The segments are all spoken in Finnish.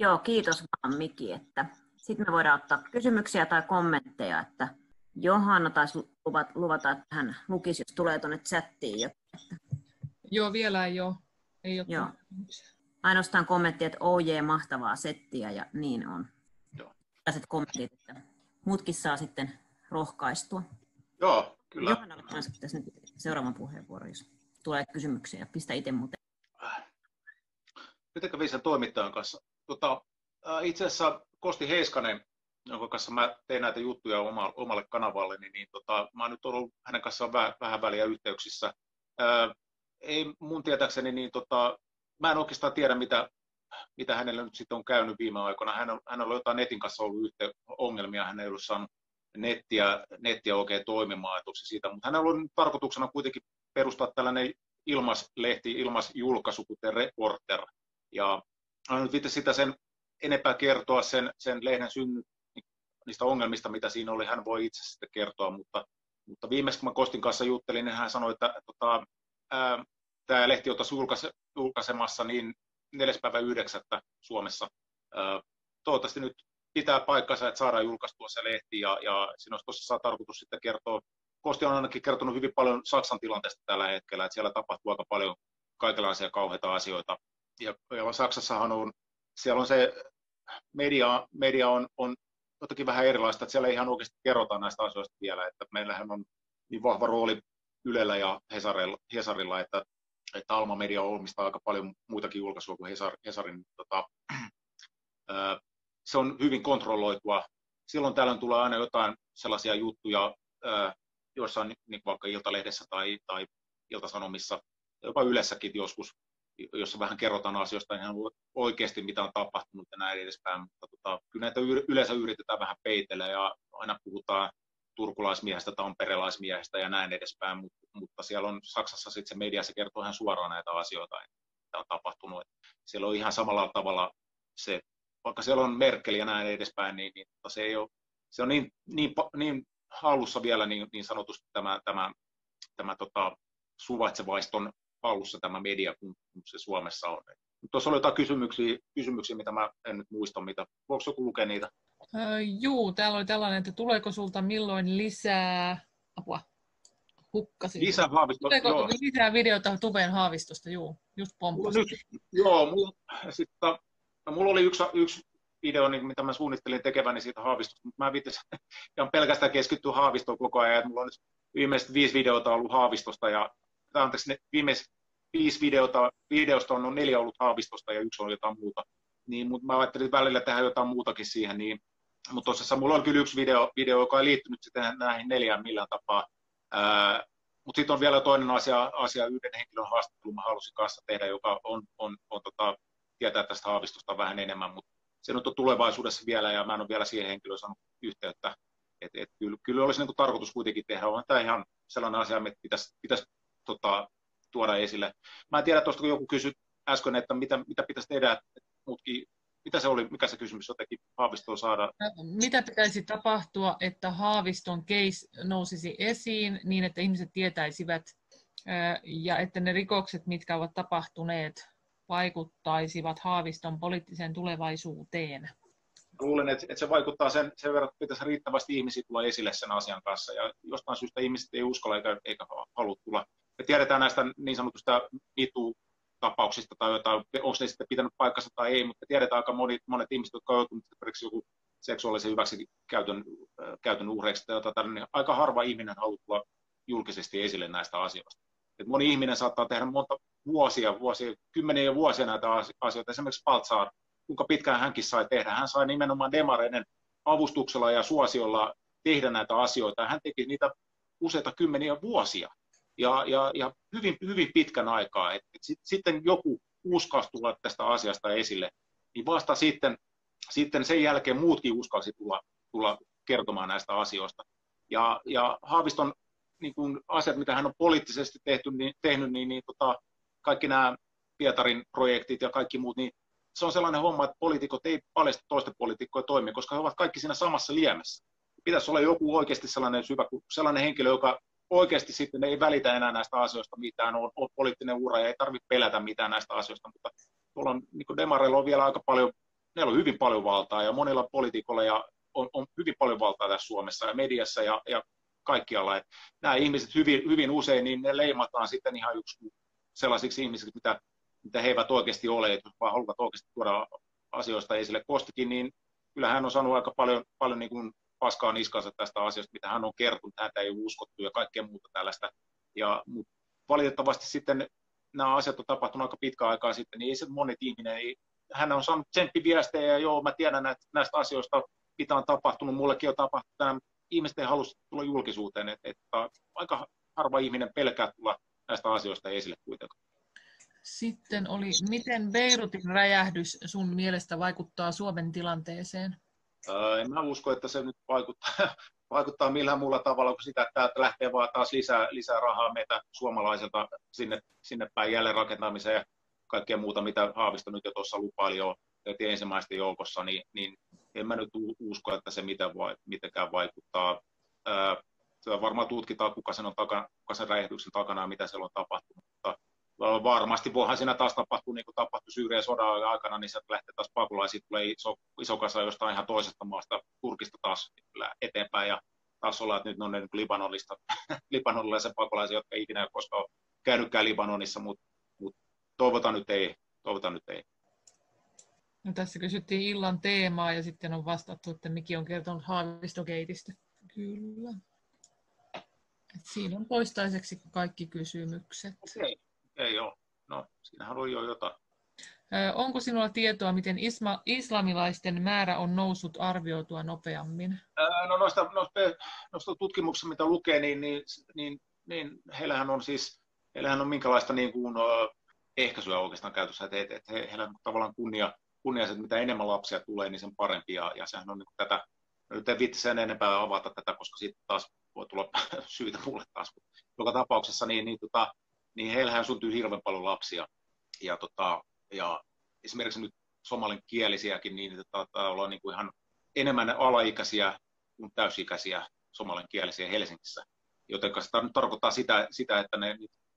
Joo, kiitos vaan Miki, että sitten me voidaan ottaa kysymyksiä tai kommentteja, että Johanna taisi luvata, että hän lukisi, jos tulee tuonne chattiin. Joo, vielä ei ole. Ei ole Joo. Ainoastaan kommentti, että OJ, mahtavaa settiä ja niin on. Joo. Tällaiset kommentit, että muutkin saa sitten rohkaistua. Joo, kyllä. Johanna tässä nyt seuraavan puheenvuoron, jos tulee kysymyksiä. Pistä itse muuten. Miten kävi sen toimittajan kanssa? Tota, itse asiassa Kosti Heiskanen, jonka kanssa mä tein näitä juttuja oma, omalle kanavalle, niin, niin tota, mä oon nyt ollut hänen kanssaan vähän, vähän väliä yhteyksissä. Ää, ei mun tietääkseni, niin tota, mä en oikeastaan tiedä, mitä, mitä hänellä nyt sitten on käynyt viime aikoina. Hän on, hän on jotain netin kanssa ollut yhte, ongelmia, hän ei ollut saanut nettiä, nettiä oikein toimimaan siitä, mutta hänellä on tarkoituksena kuitenkin perustaa tällainen ilmaslehti, ilmasjulkaisu, kuten Reporter. Ja hän nyt sitä sen enempää kertoa sen, sen lehden synny, niistä ongelmista, mitä siinä oli, hän voi itse sitten kertoa, mutta, mutta viimeksi kun mä Kostin kanssa juttelin, niin hän sanoi, että tota, ää, tämä lehti oltaisiin julkaise, julkaisemassa niin 4. päivä 9. Suomessa. Ää, toivottavasti nyt pitää paikkansa, että saadaan julkaistua se lehti ja, ja siinä olisi tuossa tarkoitus sitten kertoa, Kosti on ainakin kertonut hyvin paljon Saksan tilanteesta tällä hetkellä, että siellä tapahtuu aika paljon kaikenlaisia kauheita asioita. Ja, ja Saksassahan on, siellä on se media, media on, on jotenkin vähän erilaista, että siellä ei ihan oikeasti kerrota näistä asioista vielä, että meillähän on niin vahva rooli Ylellä ja Hesarilla, Hesarilla että, että Alma Media omistaa aika paljon muitakin julkaisuja kuin Hesar, Hesarin. Tota, se on hyvin kontrolloitua. Silloin tällöin tulee aina jotain sellaisia juttuja, joissa on niin vaikka Iltalehdessä tai, tai Iltasanomissa, jopa Ylessäkin joskus, jossa vähän kerrotaan asioista ihan oikeasti, mitä on tapahtunut ja näin edespäin. Mutta tota, kyllä näitä yleensä yritetään vähän peitellä ja aina puhutaan turkulaismiehestä, tamperelaismiehestä ja näin edespäin, mutta, mutta siellä on Saksassa sitten se media, se kertoo ihan suoraan näitä asioita, mitä on tapahtunut. Siellä on ihan samalla tavalla se, vaikka siellä on Merkel ja näin edespäin, niin, niin mutta se, ei ole, se on niin, niin, niin hallussa vielä niin, niin sanotusti tämä, tämä, tämä tota, suvaitsevaiston hallussa tämä media, kun se Suomessa on. Tuossa oli jotain kysymyksiä, kysymyksiä, mitä mä en nyt muista, mitä. Voiko joku lukea niitä? Öö, juu, täällä oli tällainen, että tuleeko sulta milloin lisää, apua, hukkasin. Lisää haavistosta, Tuleeko joo. lisää videota Tuven haavistosta, juu, just pomppasin. joo, mulla, sitten, no, mulla oli yksi, yksi video, niin, mitä mä suunnittelin tekeväni siitä haavistosta, mutta mä viitin ihan pelkästään keskittyä haavistoon koko ajan, että mulla on nyt viimeiset viisi videota ollut haavistosta, ja anteeksi, ne viimeiset viisi videota, videosta on neljä ollut haavistosta ja yksi on jotain muuta. Niin, mutta mä ajattelin välillä tehdä jotain muutakin siihen, niin mutta tuossa mulla on kyllä yksi video, video, joka ei liittynyt sitten näihin neljään millään tapaa. Mutta sitten on vielä toinen asia, asia yhden henkilön haastattelu, mä halusin kanssa tehdä, joka on, on, on tota, tietää tästä haavistosta vähän enemmän, mutta se nyt on tulevaisuudessa vielä, ja mä en ole vielä siihen henkilöön saanut yhteyttä. Et, et, kyllä, kyllä olisi niin tarkoitus kuitenkin tehdä. On tämä ihan sellainen asia, että pitäisi, pitäisi tota, tuoda esille. Mä en tiedä, tuosta kun joku kysyi äsken, että mitä, mitä pitäisi tehdä, että muutkin mitä se oli, mikä se kysymys jotenkin Haavistoon saada? Mitä pitäisi tapahtua, että Haaviston case nousisi esiin niin, että ihmiset tietäisivät ja että ne rikokset, mitkä ovat tapahtuneet, vaikuttaisivat Haaviston poliittiseen tulevaisuuteen? Luulen, että, että se vaikuttaa sen, sen verran, että pitäisi riittävästi ihmisiä tulla esille sen asian kanssa. Ja jostain syystä ihmiset ei uskalla eikä, eikä halua tulla. Me tiedetään näistä niin sanotusta mitu tapauksista tai jotain, onko ne sitten pitänyt paikkansa tai ei, mutta tiedetään aika monet, monet ihmiset, jotka ovat joutuneet esimerkiksi joku seksuaalisen hyväksikäytön käytön uhreiksi tai jotain, niin aika harva ihminen haluaa tulla julkisesti esille näistä asioista. Et moni ihminen saattaa tehdä monta vuosia, vuosia, kymmeniä ja vuosia näitä asioita. Esimerkiksi Paltsaar, kuinka pitkään hänkin sai tehdä. Hän sai nimenomaan demareiden avustuksella ja suosiolla tehdä näitä asioita. Hän teki niitä useita kymmeniä vuosia ja, ja, ja hyvin, hyvin pitkän aikaa. Et, et sit, sitten joku uskalsi tulla tästä asiasta esille, niin vasta sitten, sitten sen jälkeen muutkin uskalsi tulla, tulla kertomaan näistä asioista. Ja, ja Haaviston niin kun asiat, mitä hän on poliittisesti tehty, niin, tehnyt, niin, niin tota, kaikki nämä Pietarin projektit ja kaikki muut, niin se on sellainen homma, että poliitikot ei paljasta toisten poliitikkoja toimia, koska he ovat kaikki siinä samassa liemessä. Pitäisi olla joku oikeasti sellainen syvä, sellainen henkilö, joka oikeasti sitten ei välitä enää näistä asioista mitään, on, on poliittinen ura ja ei tarvitse pelätä mitään näistä asioista, mutta tuolla on, niin Demareilla on vielä aika paljon, meillä on hyvin paljon valtaa ja monilla poliitikoilla ja on, on hyvin paljon valtaa tässä Suomessa ja mediassa ja, ja kaikkialla. Et nämä ihmiset hyvin, hyvin usein, niin ne leimataan sitten ihan yksi sellaisiksi ihmisiksi, mitä, mitä he eivät oikeasti ole, että vaan haluavat oikeasti tuoda asioista esille. Kostikin, niin kyllä hän on saanut aika paljon, paljon niin kuin paskaa niskansa tästä asiasta, mitä hän on kertonut, häntä ei ole uskottu ja kaikkea muuta tällaista. Ja, mutta valitettavasti sitten nämä asiat on tapahtunut aika pitkä aikaa sitten, niin ei se monet ihminen, ei, hän on saanut tsemppiviestejä ja joo, mä tiedän näistä, näistä asioista, mitä on tapahtunut, mullekin on tapahtunut, ihmiset ei halua tulla julkisuuteen, että, että aika harva ihminen pelkää tulla näistä asioista esille kuitenkaan. Sitten oli, miten Beirutin räjähdys sun mielestä vaikuttaa Suomen tilanteeseen? En mä usko, että se nyt vaikuttaa, vaikuttaa millään muulla tavalla kuin sitä, että lähtee vaan taas lisää, lisää rahaa meitä suomalaisilta sinne, sinne päin jälleenrakentamiseen ja kaikkea muuta, mitä Haavisto nyt jo tuossa lupaili jo ensimmäisten joukossa, niin, niin en mä nyt usko, että se miten vai, mitenkään vaikuttaa. Ää, varmaan tutkitaan, kuka sen, on takana, kuka sen räjähdyksen takana ja mitä siellä on tapahtunut, varmasti voihan siinä taas tapahtua, niin kuin tapahtui Syyrian sodan aikana, niin sieltä lähtee taas pakolaisia, tulee iso, iso kasa jostain ihan toisesta maasta, Turkista taas eteenpäin, ja taas ollaan, että nyt ne on ne Libanonista, libanonilaisen pakolaisia, jotka ei ikinä koskaan ole käynytkään Libanonissa, mutta, mutta toivotaan nyt ei. Toivotaan nyt ei. No, tässä kysyttiin illan teemaa ja sitten on vastattu, että Miki on kertonut Haavistokeitistä. Kyllä. Et siinä on toistaiseksi kaikki kysymykset. Okei, ei ole. No, siinähän oli jo jotain. Onko sinulla tietoa, miten isma, islamilaisten määrä on noussut arvioitua nopeammin? No noista, noista, noista tutkimuksista, mitä lukee, niin, niin, niin, niin heillähän on siis heillähän on minkälaista niin kuin, ehkäisyä oikeastaan käytössä, että, että, että heillä on tavallaan kunnia, kunnia että mitä enemmän lapsia tulee, niin sen parempi, ja, ja sehän on niin kuin tätä, nyt en viitti sen enempää avata tätä, koska sitten taas voi tulla syytä mulle taas, joka tapauksessa niin, niin, tota, niin heillähän syntyy hirveän paljon lapsia, ja, tota, ja esimerkiksi nyt somalin kielisiäkin, niin tota, olla niin kuin ihan enemmän alaikäisiä kuin täysikäisiä somalin kielisiä Helsingissä. Joten se tarkoittaa sitä, sitä että ne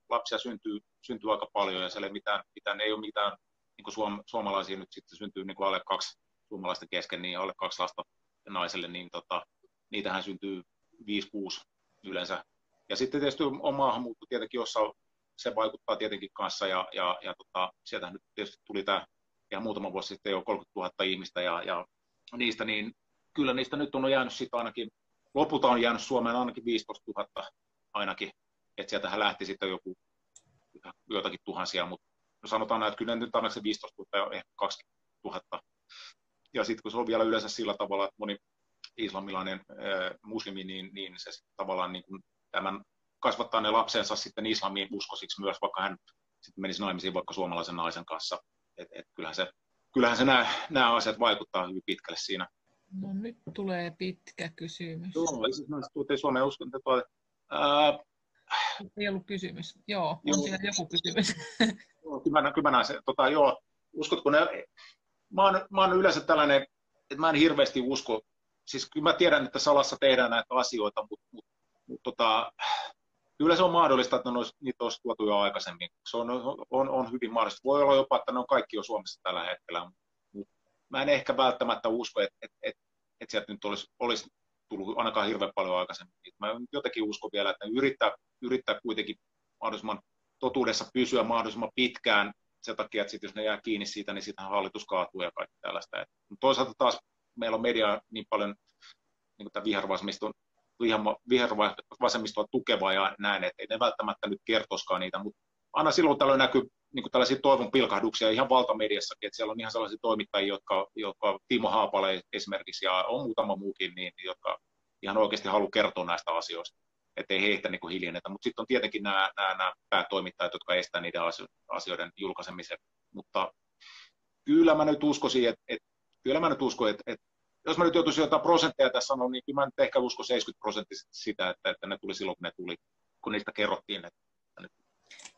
lapsia syntyy, syntyy aika paljon ja siellä ei, mitään, mitään, ei ole mitään niin kuin suom, suomalaisia nyt sitten syntyy niin kuin alle kaksi suomalaista kesken, niin alle kaksi lasta naiselle, niin tota, niitähän syntyy 5-6 yleensä. Ja sitten tietysti on maahanmuutto tietenkin, jossa se vaikuttaa tietenkin kanssa, ja, ja, ja tota, sieltä nyt tietysti tuli tämä ihan muutama vuosi sitten jo 30 000 ihmistä, ja, ja niistä, niin kyllä niistä nyt on jäänyt sitten ainakin, lopulta on jäänyt Suomeen ainakin 15 000 ainakin, että sieltähän lähti sitten joku joitakin tuhansia, mutta no sanotaan näin, että kyllä nyt aina se 15 000 ja ehkä 20 000. Ja sitten kun se on vielä yleensä sillä tavalla, että moni islamilainen äh, muslimi, niin, niin se tavallaan niin kuin tämän kasvattaa ne lapsensa sitten islamiin uskosiksi myös, vaikka hän sitten menisi naimisiin vaikka suomalaisen naisen kanssa. Et, et kyllähän se, kyllähän se nämä, nämä asiat vaikuttaa hyvin pitkälle siinä. No nyt tulee pitkä kysymys. Joo, siis noista Suomeen uskonto, ei ollut kysymys. Joo, on joo. siellä joku kysymys. Joo, kyllä mä, kyllä mä näen se. Tota, joo, uskotko ne, mä oon, mä oon yleensä tällainen, että mä en hirveästi usko, siis kyllä mä tiedän, että salassa tehdään näitä asioita, mutta, mutta, mutta tota, kyllä se on mahdollista, että olisi, niitä olisi tuotu jo aikaisemmin. Se on, on, on hyvin mahdollista. Voi olla jopa, että ne on kaikki jo Suomessa tällä hetkellä, mä en ehkä välttämättä usko, että, että, että, että sieltä nyt olisi, olisi tullut ainakaan hirveän paljon aikaisemmin. Mä jotenkin uskon vielä, että yrittää, yrittää kuitenkin mahdollisimman totuudessa pysyä mahdollisimman pitkään sen takia, että sit jos ne jää kiinni siitä, niin sitten hallitus kaatuu ja kaikki tällaista. Et, toisaalta taas meillä on media niin paljon niin kuin vihervasemmiston vihervasemmistoa tukeva ja näin, että ei ne välttämättä nyt kertoiskaan niitä, mutta aina silloin tällöin näkyy niin kuin tällaisia toivon pilkahduksia ihan valtamediassakin, että siellä on ihan sellaisia toimittajia, jotka, jotka Timo Haapale esimerkiksi ja on muutama muukin, niin, jotka ihan oikeasti haluaa kertoa näistä asioista, ettei heitä niin hiljennetä. Mutta sitten on tietenkin nämä, nämä, nämä päätoimittajat, jotka estää niiden asioiden julkaisemisen. Mutta kyllä mä nyt uskoisin, että, että kyllä mä nyt uskon, että, että jos mä nyt joutuisin jotain prosentteja tässä sanoa, niin kyllä mä nyt ehkä uskon 70 prosenttisesti sitä, että, että ne tuli silloin, kun ne tuli, kun niistä kerrottiin, että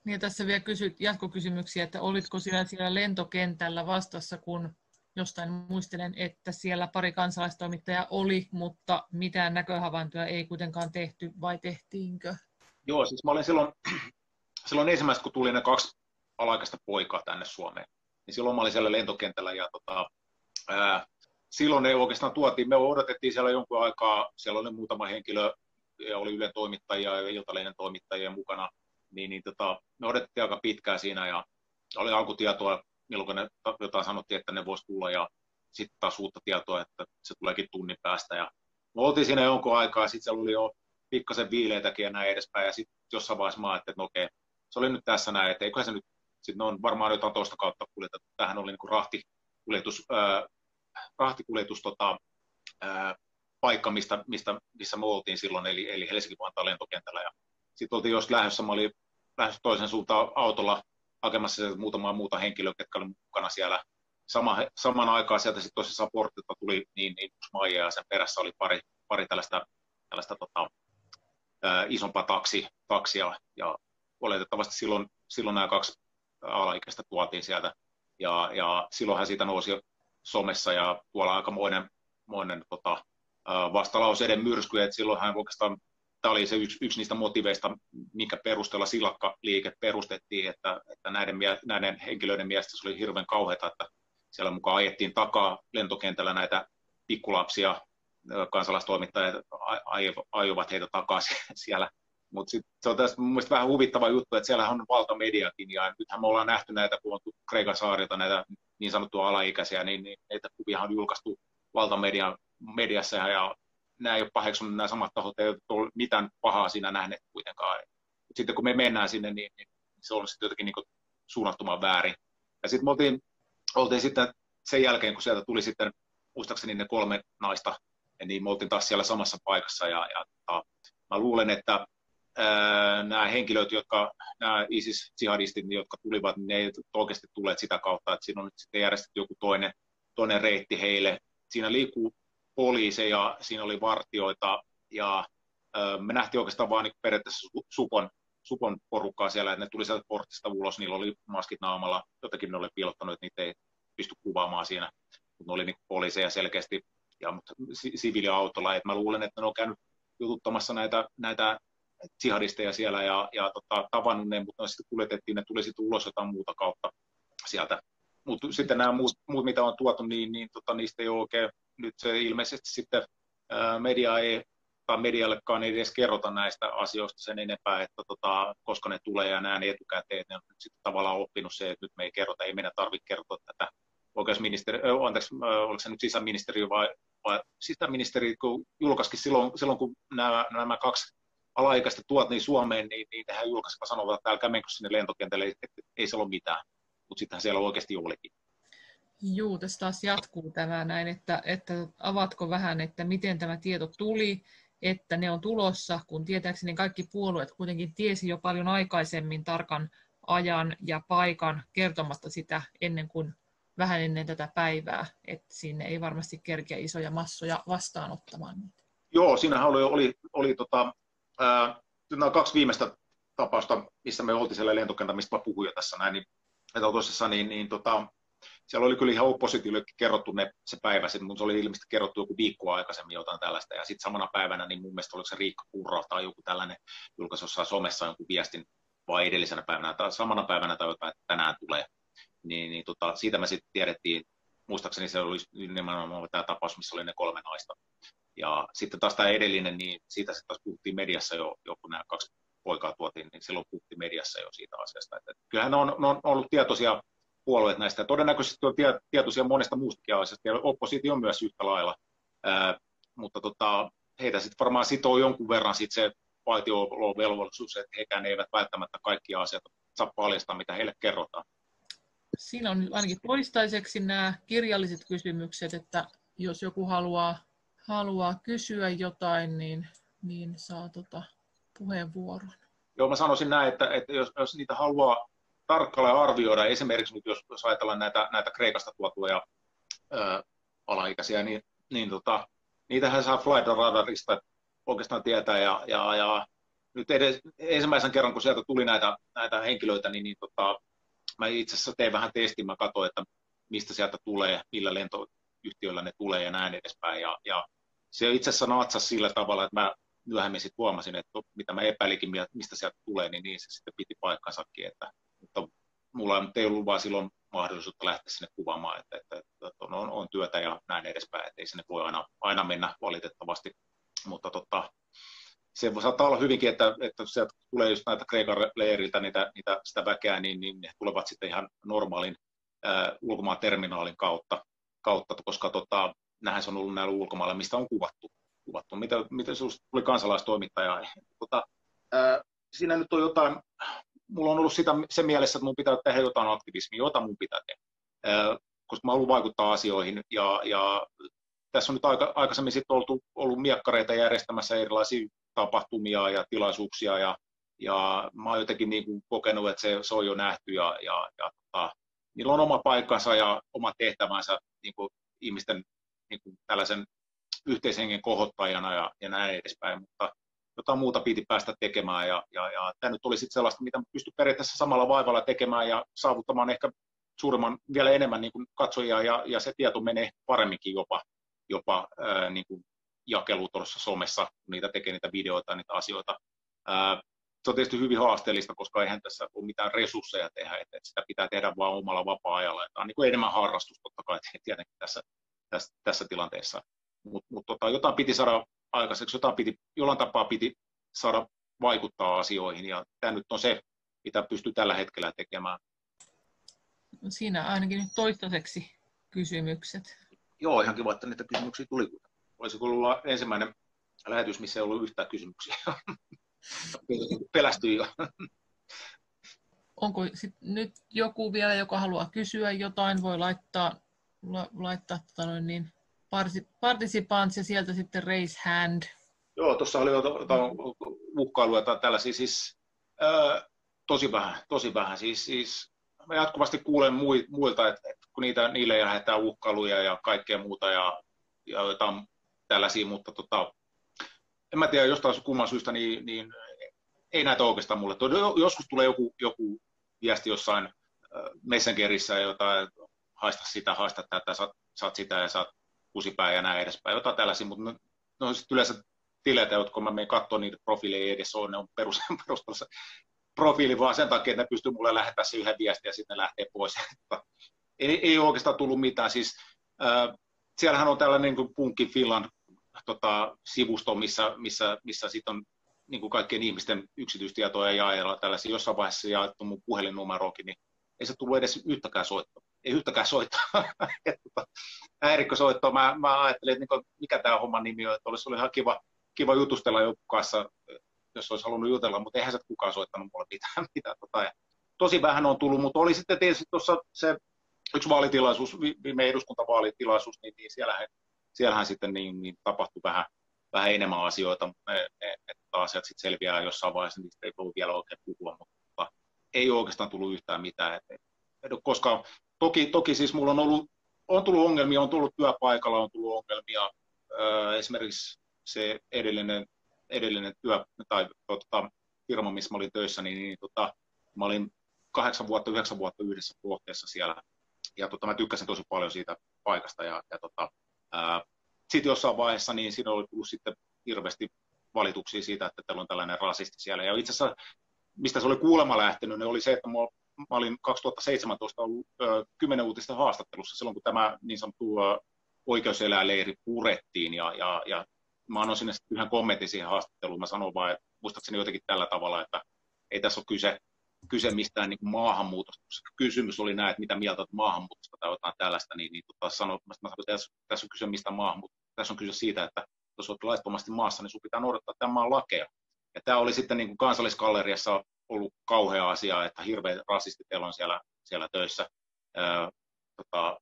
niin tässä vielä kysyt jatkokysymyksiä, että olitko sinä siellä lentokentällä vastassa, kun jostain muistelen, että siellä pari kansalaistoimittajaa oli, mutta mitään näköhavaintoja ei kuitenkaan tehty, vai tehtiinkö? Joo, siis mä olin silloin, silloin ensimmäistä, kun tuli ne kaksi alaikäistä poikaa tänne Suomeen, niin silloin mä olin siellä lentokentällä ja tota, ää, silloin ne oikeastaan tuotiin, me odotettiin siellä jonkun aikaa, siellä oli muutama henkilö, ja oli Ylen toimittajia ja Iltalehden toimittajia mukana, niin, niin tota, me odotettiin aika pitkään siinä ja oli alkutietoa, milloin ne jotain sanottiin, että ne voisi tulla. Ja sitten taas uutta tietoa, että se tuleekin tunnin päästä. Ja me oltiin siinä jonkun aikaa, sitten siellä oli jo pikkasen viileitäkin ja näin edespäin. Ja sitten jossain vaiheessa mä ajattelin, että no okei, se oli nyt tässä näin, että eiköhän se nyt, sitten on varmaan jotain toista kautta kuljetettu, tähän oli niin kuin rahtikuljetus, ää, rahtikuljetus tota, ää, paikka, mistä, mistä, missä me oltiin silloin, eli, eli Helsinki-Vantaan lentokentällä. Ja sitten oltiin jos lähdössä, mä olin lähdössä toisen suuntaan autolla hakemassa muutamaa muuta henkilöä, jotka olivat mukana siellä. Sama, saman aikaan sieltä sitten tosissaan portilta tuli niin, niin Maija ja sen perässä oli pari, pari tällaista, tällaista tota, ää, isompaa taksi, taksia ja oletettavasti silloin, silloin nämä kaksi alaikäistä tuotiin sieltä ja, ja silloinhan siitä nousi somessa ja tuolla aika moinen, moinen tota, vastalauseiden myrsky, että silloinhan oikeastaan tämä oli se yksi, yksi niistä motiveista, minkä perusteella silakkaliike perustettiin, että, että näiden, näiden henkilöiden mielestä se oli hirveän kauheata, että siellä mukaan ajettiin takaa lentokentällä näitä pikkulapsia, kansalaistoimittajat ajuvat heitä takaisin siellä. Mutta se on tästä mun vähän huvittava juttu, että siellä on valtamediakin, ja nythän me ollaan nähty näitä, kun on Kreikan saarilta näitä niin sanottua alaikäisiä, niin, niin näitä kuvia on julkaistu valtamedian mediassa ja nämä ei ole paheksunut, nämä samat tahot ei ole mitään pahaa siinä nähneet kuitenkaan. Sitten kun me mennään sinne, niin, niin se on sitten jotenkin niin suunnattoman väärin. Ja sitten me oltiin, oltiin sitten sen jälkeen, kun sieltä tuli sitten muistaakseni ne kolme naista, niin me oltiin taas siellä samassa paikassa ja, ja ta, mä luulen, että nämä henkilöt, jotka, nämä ISIS-jihadistit, jotka tulivat, niin ne ei oikeasti tulleet sitä kautta, että siinä on nyt sitten järjestetty joku toinen, toinen reitti heille. Siinä liikkuu poliiseja, siinä oli vartioita ja me nähtiin oikeastaan vain niin periaatteessa supon, supon porukkaa siellä, että ne tuli sieltä portista ulos, niillä oli maskit naamalla, jotenkin ne oli piilottanut, että niitä ei pysty kuvaamaan siinä, mutta ne oli niin poliiseja selkeästi ja mutta siviiliautolla, että mä luulen, että ne on käynyt jututtamassa näitä, näitä jihadisteja siellä ja, ja tota, tavannut ne, mutta ne sitten kuljetettiin, ne tuli sitten ulos jotain muuta kautta sieltä. Mutta sitten nämä muut, muut, mitä on tuotu, niin, niin tota, niistä ei ole oikein nyt se ilmeisesti sitten media ei, tai mediallekaan ei edes kerrota näistä asioista sen enempää, että tota, koska ne tulee ja näen etukäteen, ne on nyt sitten tavallaan oppinut se, että nyt me ei kerrota, ei meidän tarvitse kertoa tätä oikeusministeri, anteeksi, oliko se nyt sisäministeri vai, vai sisäministeri, kun julkaisikin silloin, silloin kun nämä, nämä kaksi alaikäistä tuot niin Suomeen, niin, niin hän julkaisivat sanovat, että älkää menkö sinne lentokentälle, että ei se ole mitään. Mutta sittenhän siellä oikeasti olikin. Juu, tässä taas jatkuu tämä näin, että, että avatko vähän, että miten tämä tieto tuli, että ne on tulossa, kun tietääkseni kaikki puolueet kuitenkin tiesi jo paljon aikaisemmin tarkan ajan ja paikan kertomatta sitä ennen kuin vähän ennen tätä päivää, että sinne ei varmasti kerkeä isoja massoja vastaanottamaan niitä. Joo, siinähän oli, oli, oli tota, ää, nämä kaksi viimeistä tapausta, missä me oltiin siellä lentokentällä, mistä mä puhuin jo tässä näin, niin, tosissaan, niin, niin tota, siellä oli kyllä ihan oppositiollekin kerrottu ne, se päivä, sitten, mutta se oli ilmeisesti kerrottu joku viikkoa aikaisemmin jotain tällaista, ja sitten samana päivänä, niin mun mielestä oliko se Riikka Purro tai joku tällainen julkaisi jossain somessa jonkun viestin, vai edellisenä päivänä tai samana päivänä tai jotain, että tänään tulee. Niin, niin tota, siitä me sitten tiedettiin, muistaakseni se oli nimenomaan tämä tapaus, missä oli ne kolme naista. Ja sitten taas tämä edellinen, niin siitä sitten taas puhuttiin mediassa jo, jo kun nämä kaksi poikaa tuotiin, niin silloin puhuttiin mediassa jo siitä asiasta. Että kyllähän ne on, ne on ollut tietoisia puolueet näistä. Todennäköisesti on tietoisia monesta muustakin asiasta, ja oppositio on myös yhtä lailla. Ää, mutta tota, heitä sitten varmaan sitoo jonkun verran sit se velvollisuus, että hekään eivät välttämättä kaikkia asioita saa paljastaa, mitä heille kerrotaan. Siinä on ainakin toistaiseksi nämä kirjalliset kysymykset, että jos joku haluaa, haluaa kysyä jotain, niin, niin saa tota puheenvuoron. Joo, mä sanoisin näin, että, että jos, jos niitä haluaa tarkkailla arvioida, esimerkiksi nyt jos, jos ajatellaan näitä, näitä Kreikasta tuotuja alaikäisiä, niin, niin tota, niitähän saa Flight Radarista oikeastaan tietää, ja, ja, ja nyt edes, ensimmäisen kerran, kun sieltä tuli näitä, näitä henkilöitä, niin, niin tota, mä itse asiassa tein vähän testin, mä katsoin, että mistä sieltä tulee, millä lentoyhtiöillä ne tulee ja näin edespäin, ja, ja se itse asiassa natsasi sillä tavalla, että mä myöhemmin sitten huomasin, että mitä mä epäilikin, mistä sieltä tulee, niin, niin se sitten piti paikkansakin, että mutta mulla ei ollut vaan silloin mahdollisuutta lähteä sinne kuvaamaan, että, että, että on, on, työtä ja näin edespäin, että ei sinne voi aina, aina mennä valitettavasti. Mutta tota, se saattaa olla hyvinkin, että, että sieltä tulee just näitä Kreikan leiriltä niitä, niitä, sitä väkeä, niin, niin ne tulevat sitten ihan normaalin ulkomaan terminaalin kautta, kautta koska tota, nähän se on ollut näillä ulkomailla, mistä on kuvattu. kuvattu. Mitä, mitä sinusta tuli kansalaistoimittaja? Tota, äh, siinä nyt on jotain, mulla on ollut sitä, se mielessä, että mun pitää tehdä jotain aktivismia, jota mun pitää tehdä. Äh, koska mä haluan vaikuttaa asioihin ja, ja tässä on nyt aika, aikaisemmin sitten ollut, ollut miekkareita järjestämässä erilaisia tapahtumia ja tilaisuuksia ja, ja mä oon jotenkin niin kuin kokenut, että se, se on jo nähty ja, ja, ja tota, niillä on oma paikkansa ja oma tehtävänsä niin kuin ihmisten niin kuin tällaisen yhteishengen kohottajana ja, ja näin edespäin, mutta jotain muuta piti päästä tekemään ja, ja, ja tämä nyt oli sitten sellaista, mitä pystyi periaatteessa samalla vaivalla tekemään ja saavuttamaan ehkä suuremman, vielä enemmän niin kuin katsojia ja, ja se tieto menee paremminkin jopa, jopa ää, niin kuin jakelu tuossa somessa, kun niitä tekee niitä videoita, niitä asioita. Ää, se on tietysti hyvin haasteellista, koska eihän tässä ole mitään resursseja tehdä, että sitä pitää tehdä vain omalla vapaa-ajalla. Tämä on niin kuin enemmän harrastus totta kai tietenkin tässä, tässä, tässä tilanteessa. Mutta mut tota, jotain piti saada aikaiseksi, jotain piti, jollain tapaa piti saada vaikuttaa asioihin, ja tämä nyt on se, mitä pystyy tällä hetkellä tekemään. Siinä ainakin nyt toistaiseksi kysymykset. Joo, ihan kiva, että niitä kysymyksiä tuli. Olisi ollut ensimmäinen lähetys, missä ei ollut yhtään kysymyksiä. Pelästyi jo. Onko sit nyt joku vielä, joka haluaa kysyä jotain, voi laittaa, la, laittaa tota noin niin, participants ja sieltä sitten raise hand. Joo, tuossa oli jotain uhkailuja tai tällaisia, siis ää, tosi vähän, tosi vähän. Siis, siis mä jatkuvasti kuulen muilta, että, että kun niitä, niille lähdetään uhkailuja ja kaikkea muuta ja, ja jotain tällaisia, mutta tota, en mä tiedä, jostain kumman syystä, niin, niin ei näitä oikeastaan mulle. Joskus tulee joku, joku viesti jossain Messengerissä ja jotain, haista sitä, haista tätä, saat, saat sitä ja saat kusipää ja näin edespäin, jotain tällaisia, mutta on sitten yleensä tileitä, jotka mä menen katsoa niitä profiileja ei edes ole, ne on perus, perustalla profiili vaan sen takia, että ne pystyy mulle lähettämään se yhden viestin ja sitten ne lähtee pois. ei, ei oikeastaan tullut mitään. Siis, äh, siellähän on tällainen niin Punkin Finland tota, sivusto, missä, missä, missä sit on niin kuin kaikkien ihmisten yksityistietoja jaella tällaisia. Jossain vaiheessa jaettu mun puhelinnumeroakin, niin ei se tullut edes yhtäkään soittoa. Ei yhtäkään soittoa. Tota, Häirikkösoittoa. Mä, mä ajattelin, että niin mikä tämä homman nimi on, että olisi ollut ihan kiva, kiva jutustella joku kanssa, jos olisi halunnut jutella, mutta eihän se kukaan soittanut mulle mitään. mitään tota, ja tosi vähän on tullut, mutta oli sitten tietysti tuossa se yksi vaalitilaisuus, viime eduskuntavaalitilaisuus, niin, niin siellähän, siellähän sitten niin, niin tapahtui vähän, vähän enemmän asioita, tota asiat sitten selviää jossain vaiheessa, niistä ei voi vielä oikein puhua, mutta ei oikeastaan tullut yhtään mitään. Et, koska toki, toki siis mulla on ollut, on tullut ongelmia, on tullut työpaikalla, on tullut ongelmia, esimerkiksi se edellinen, edellinen työ tai tota, firma, missä mä olin töissä, niin, niin tota, mä olin kahdeksan vuotta, yhdeksän vuotta yhdessä kohteessa siellä. Ja tota, mä tykkäsin tosi paljon siitä paikasta. Ja, ja tota, sitten jossain vaiheessa niin siinä oli tullut sitten hirveästi valituksia siitä, että teillä on tällainen rasisti siellä. Ja itse asiassa, mistä se oli kuulema lähtenyt, niin oli se, että mä olin 2017 ollut kymmenen uutista haastattelussa silloin, kun tämä niin sanottu oikeuseläinleiri purettiin. Ja, ja, ja mä annoin sinne yhden kommentin siihen haastatteluun. Mä sanoin vain, muistaakseni jotenkin tällä tavalla, että ei tässä ole kyse, kyse mistään niin maahanmuutosta. Kysymys oli näin, että mitä mieltä olet maahanmuutosta tai jotain tällaista, niin, niin tota, sanoin, mä sanoin, että tässä, tässä on kyse mistään maahanmuutosta. Tässä on kyse siitä, että jos olet laittomasti maassa, niin sinun pitää noudattaa tämän maan lakeja. Ja tämä oli sitten niin kuin kansalliskalleriassa ollut kauhea asia, että hirveä rasistit on siellä, siellä töissä. Ää, tota,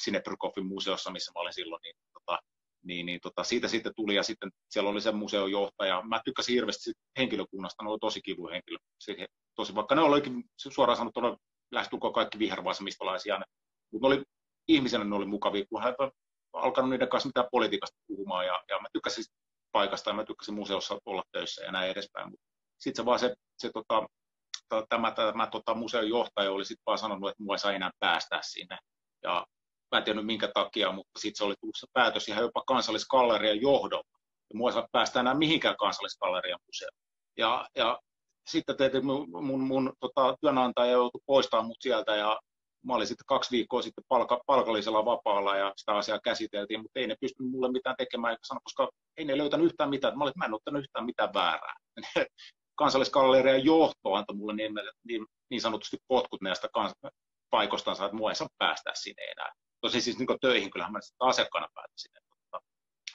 Sinebrykoffin museossa, missä mä olin silloin, niin tota, niin, niin tota, siitä sitten tuli ja sitten siellä oli se museon johtaja. Mä tykkäsin hirveästi henkilökunnasta, ne oli tosi kivu henkilö. Tosi, vaikka ne olikin suoraan sanottuna lähestulkoon kaikki vihervasemmistolaisia, mutta ne oli, ihmisenä ne oli mukavia, kun hän alkanut niiden kanssa mitään politiikasta puhumaan ja, ja mä tykkäsin paikasta ja mä tykkäsin museossa olla töissä ja näin edespäin. Sitten se vaan se, se tota, tämä, tämä tota, museon johtaja oli sitten vaan sanonut, että mua ei saa enää päästää sinne. Ja mä en tiedä minkä takia, mutta sitten se oli tullut se päätös ihan jopa kansalliskallerian johdolta. Ja mua ei saa päästä enää mihinkään kansalliskallerian museoon. Ja, ja sitten tietysti mun, mun, mun tota, työnantaja joutui poistamaan mut sieltä ja mä olin sitten kaksi viikkoa sitten palka, palkallisella vapaalla ja sitä asiaa käsiteltiin, mutta ei ne pystynyt mulle mitään tekemään, koska ei ne löytänyt yhtään mitään. Mä olin, mä en ottanut yhtään mitään väärää. Kansallisgallerian johto antoi mulle niin, niin, niin sanotusti potkut näistä kans, paikostansa, että mua ei saa päästää sinne enää. Tosin siis niin töihin, kyllähän mä sitä asiakkaana päätin Mutta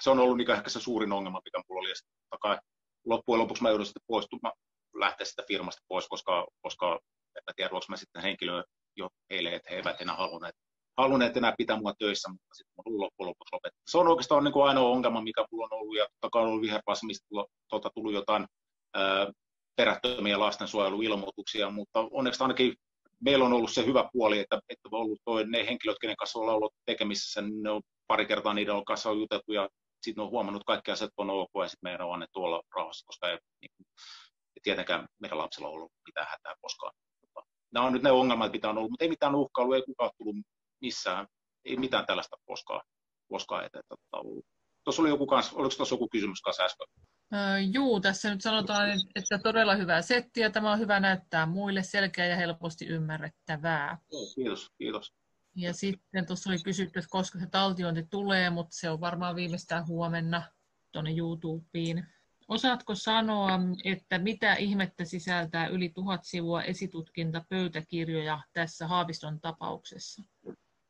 se on ollut niin ehkä se suurin ongelma, mikä mulla oli. Ja kai loppujen lopuksi mä joudun sitten poistumaan, lähteä sitä firmasta pois, koska, koska en tiedä, onko mä sitten henkilö jo heille, että he eivät enää halunneet, halunneet enää pitää mua töissä, mutta sitten mä loppujen lopuksi lopettaa. Se on oikeastaan niin kuin ainoa ongelma, mikä mulla on ollut, ja totta kai on ollut vihervasemmista tuota, tullut jotain ää, perättömiä lastensuojeluilmoituksia, mutta onneksi ainakin meillä on ollut se hyvä puoli, että, että on ollut toi, ne henkilöt, kenen kanssa ollaan ollut tekemisissä, niin ne on pari kertaa niiden kanssa on juteltu ja sitten on huomannut, että kaikki asiat on ok ja sitten meidän on annettu olla rauhassa, koska ei, niin, tietenkään meidän lapsilla ollut mitään hätää koskaan. Nämä on nyt ne ongelmat, mitä on ollut, mutta ei mitään uhkailua, ei kukaan tullut missään, ei mitään tällaista koskaan, koskaan eteen ollut. Tuossa oli joku kans, oliko tuossa joku kysymys kanssa äsken? Öö, juu, tässä nyt sanotaan, että todella hyvä setti ja tämä on hyvä näyttää muille selkeä ja helposti ymmärrettävää. Kiitos, kiitos. Ja sitten tuossa oli kysytty, että koska se taltiointi tulee, mutta se on varmaan viimeistään huomenna tuonne YouTubeen. Osaatko sanoa, että mitä ihmettä sisältää yli tuhat sivua esitutkintapöytäkirjoja tässä Haaviston tapauksessa?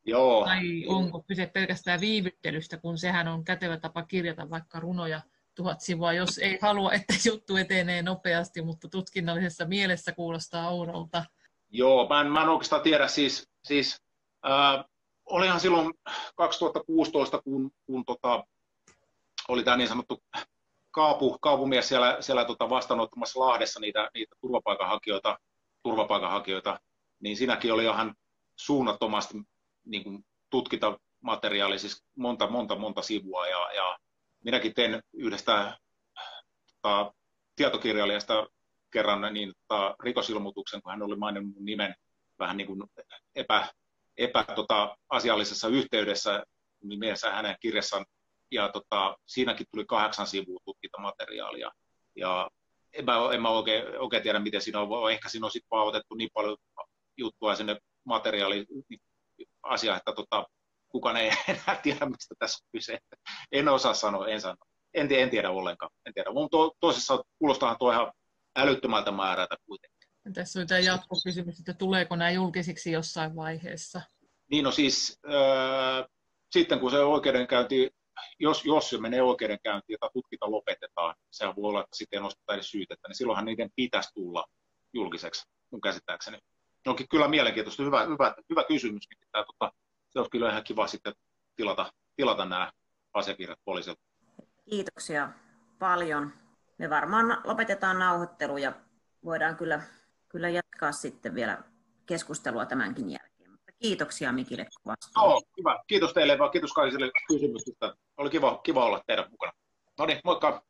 Joo. Tai onko kyse pelkästään viivyttelystä, kun sehän on kätevä tapa kirjata vaikka runoja tuhat sivua, jos ei halua, että juttu etenee nopeasti, mutta tutkinnallisessa mielessä kuulostaa oudolta. Joo, mä en, mä en oikeastaan tiedä. Siis, siis äh, olihan silloin 2016, kun, kun tota, oli tämä niin sanottu kaapu, kaapumies siellä, siellä tota vastaanottamassa Lahdessa niitä, niitä turvapaikanhakijoita, turvapaikanhakijoita, niin siinäkin oli ihan suunnattomasti niin kuin tutkita materiaali, siis monta, monta, monta sivua, ja, ja minäkin tein yhdestä tota, tietokirjailijasta kerran niin, tota, rikosilmoituksen, kun hän oli maininnut mun nimen vähän niin kuin epä, epä tota, asiallisessa yhteydessä nimensä hänen kirjassaan. Ja tota, siinäkin tuli kahdeksan sivua tutkintamateriaalia. Ja en mä, en mä oikein, oikein tiedä, miten siinä on. Ehkä siinä on sitten vaan otettu niin paljon juttua sinne materiaali asia, että tota, kukaan ei enää tiedä, mistä tässä on kyse. En osaa sanoa, en sano. En, en tiedä ollenkaan. En tiedä. Mutta to, toisessa kuulostaa tuo ihan älyttömältä määrältä kuitenkin. Tässä on tämä jatkokysymys, että tuleeko nämä julkisiksi jossain vaiheessa? Niin no siis, äh, sitten kun se oikeudenkäynti, jos, jos se menee oikeudenkäyntiin ja tutkinta lopetetaan, sehän voi olla, että sitten ei nosteta edes syytettä, niin silloinhan niiden pitäisi tulla julkiseksi, mun käsittääkseni. Onkin kyllä mielenkiintoista, hyvä, hyvä, hyvä kysymys. Tämä, tota, se olisi kyllä ihan kiva sitten tilata, tilata nämä asiakirjat poliisilta. Kiitoksia paljon. Me varmaan lopetetaan nauhoittelu ja voidaan kyllä, kyllä jatkaa sitten vielä keskustelua tämänkin jälkeen. Mutta kiitoksia Mikille kovasti. Joo, hyvä. Kiitos teille ja kiitos kaikille kysymyksistä. Oli kiva, kiva olla teidän mukana. No niin, moikka!